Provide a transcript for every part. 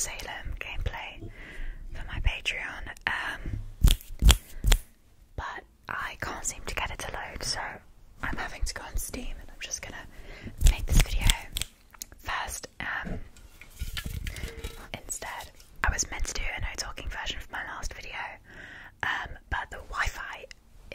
Salem gameplay for my Patreon. Um, but I can't seem to get it to load, so I'm having to go on Steam and I'm just gonna make this video first. Um, instead, I was meant to do a no talking version of my last video, um, but the Wi Fi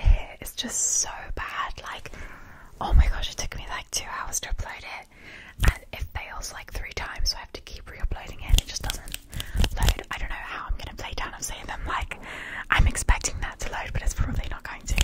here is just so bad. Like, oh my gosh, it took me like two hours to upload it, and it fails like three times, so I have to keep re uploading it, it just doesn't load. I don't know how I'm gonna play Town of Salem. Like, I'm expecting that to load, but it's probably not going to.